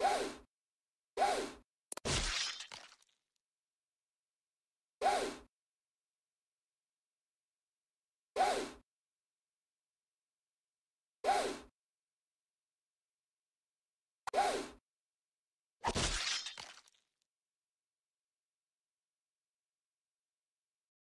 Hey!